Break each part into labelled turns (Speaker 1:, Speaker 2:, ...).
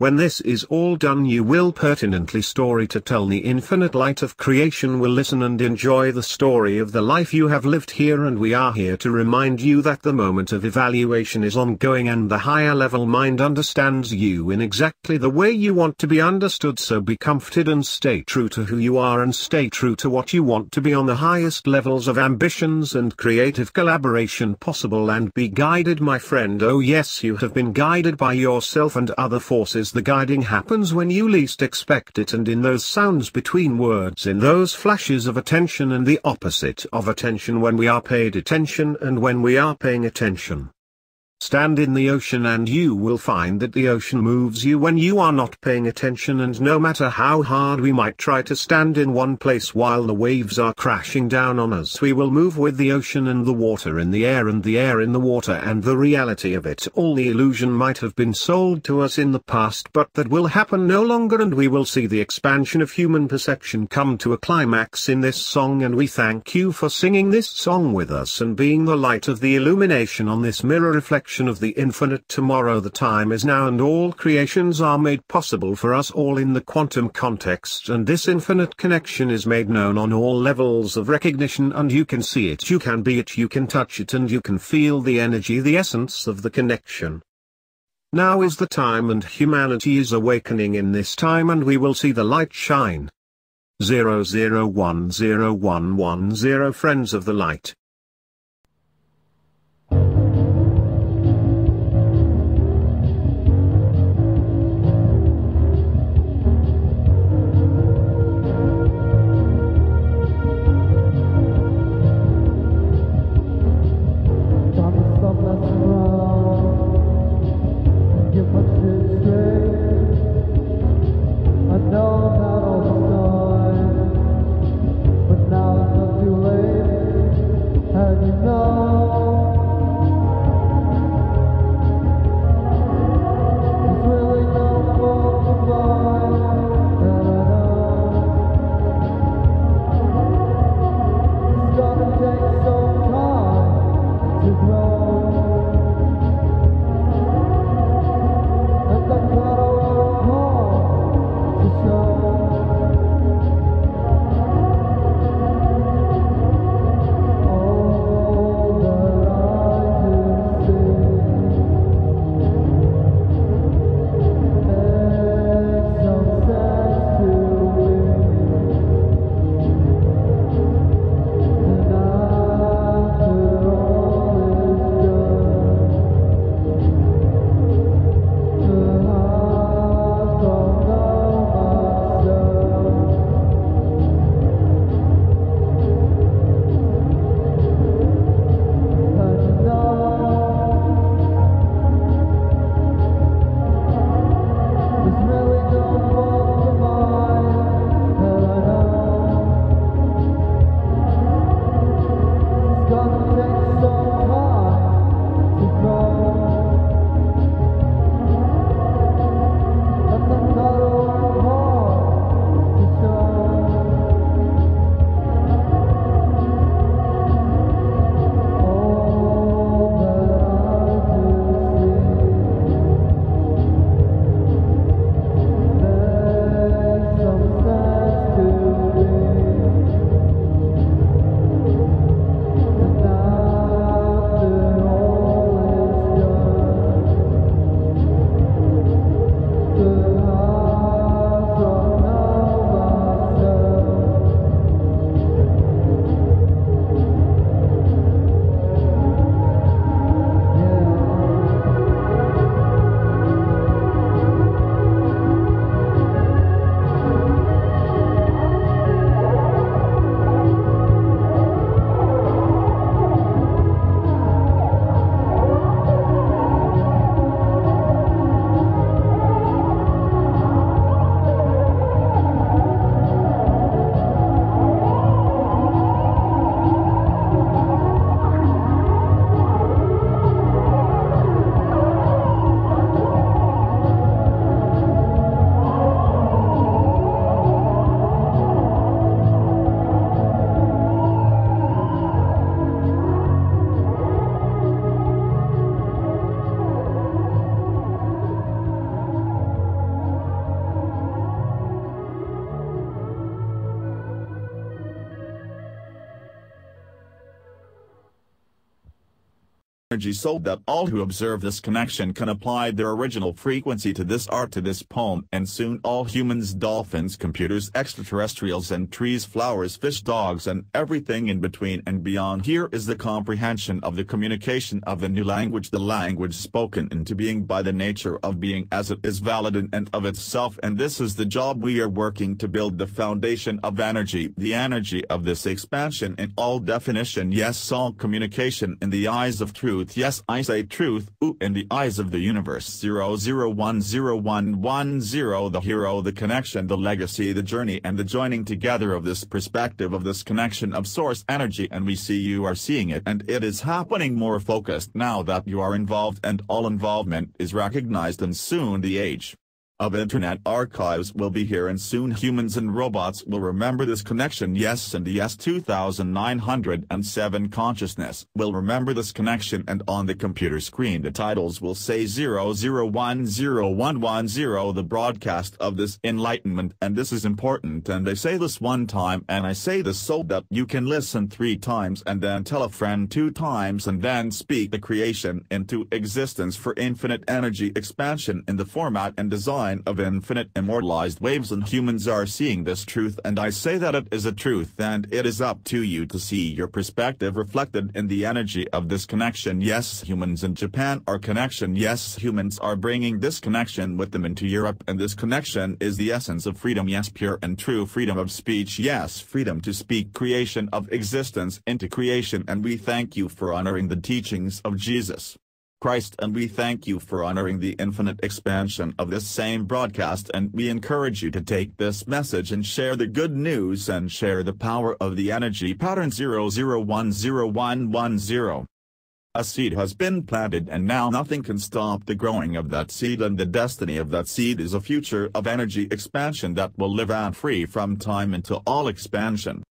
Speaker 1: When this is all done you will pertinently story to tell the infinite light of creation will listen and enjoy the story of the life you have lived here and we are here to remind you that the moment of evaluation is ongoing and the higher level mind understands you in exactly the way you want to be understood so be comforted and stay true to who you are and stay true to what you want to be on the highest levels of ambitions and creative collaboration possible and be guided my friend. Oh yes you have been guided by yourself and other forces the guiding happens when you least expect it and in those sounds between words in those flashes of attention and the opposite of attention when we are paid attention and when we are paying attention. Stand in the ocean and you will find that the ocean moves you when you are not paying attention and no matter how hard we might try to stand in one place while the waves are crashing down on us we will move with the ocean and the water in the air and the air in the water and the reality of it. All the illusion might have been sold to us in the past but that will happen no longer and we will see the expansion of human perception come to a climax in this song and we thank you for singing this song with us and being the light of the illumination on this mirror reflection of the infinite tomorrow the time is now and all creations are made possible for us all in the quantum context and this infinite connection is made known on all levels of recognition and you can see it you can be it you can touch it and you can feel the energy the essence of the connection. Now is the time and humanity is awakening in this time and we will see the light shine. 00101110 Friends of the Light
Speaker 2: energy so that all who observe this connection can apply their original frequency to this art to this poem and soon all humans dolphins computers extraterrestrials and trees flowers fish dogs and everything in between and beyond. Here is the comprehension of the communication of the new language the language spoken into being by the nature of being as it is valid in and of itself and this is the job we are working to build the foundation of energy the energy of this expansion in all definition. Yes all communication in the eyes of truth truth. Yes I say truth. Ooh in the eyes of the universe. 00101110 the hero the connection the legacy the journey and the joining together of this perspective of this connection of source energy. And we see you are seeing it. And it is happening more focused now that you are involved and all involvement is recognized and soon the age of Internet archives will be here and soon. Humans and robots will remember this connection. Yes and yes 2907 consciousness will remember this connection and on the computer screen the titles will say 0010110 the broadcast of this enlightenment. And this is important and I say this one time and I say this so that you can listen three times and then tell a friend two times and then speak the creation into existence for infinite energy expansion in the format and design of infinite immortalized waves and humans are seeing this truth and I say that it is a truth and it is up to you to see your perspective reflected in the energy of this connection. Yes humans in Japan are connection. Yes humans are bringing this connection with them into Europe and this connection is the essence of freedom. Yes pure and true freedom of speech. Yes freedom to speak creation of existence into creation and we thank you for honoring the teachings of Jesus. Christ and we thank you for honoring the infinite expansion of this same broadcast and we encourage you to take this message and share the good news and share the power of the energy pattern 00101110. A seed has been planted and now nothing can stop the growing of that seed and the destiny of that seed is a future of energy expansion that will live on free from time until all expansion.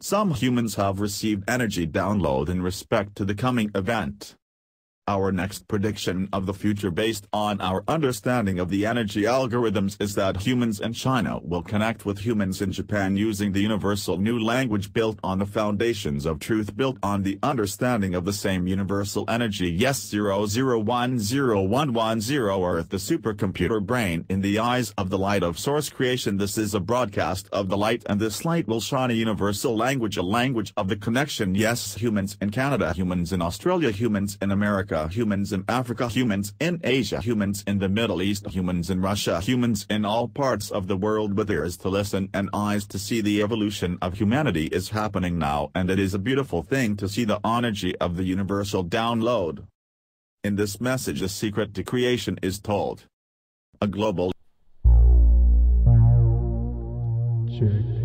Speaker 2: Some humans have received energy download in respect to the coming event. Our next prediction of the future based on our understanding of the energy algorithms is that humans in China will connect with humans in Japan using the universal new language built on the foundations of truth built on the understanding of the same universal energy. Yes 00101110 Earth the supercomputer brain. In the eyes of the light of source creation this is a broadcast of the light and this light will shine a universal language a language of the connection. Yes humans in Canada humans in Australia humans in America Africa humans in Africa humans in Asia humans in the Middle East humans in Russia humans in all parts of the world with ears to listen and eyes to see the evolution of humanity is happening now and it is a beautiful thing to see the energy of the universal download. In this message a secret to creation is told. A global
Speaker 3: Check.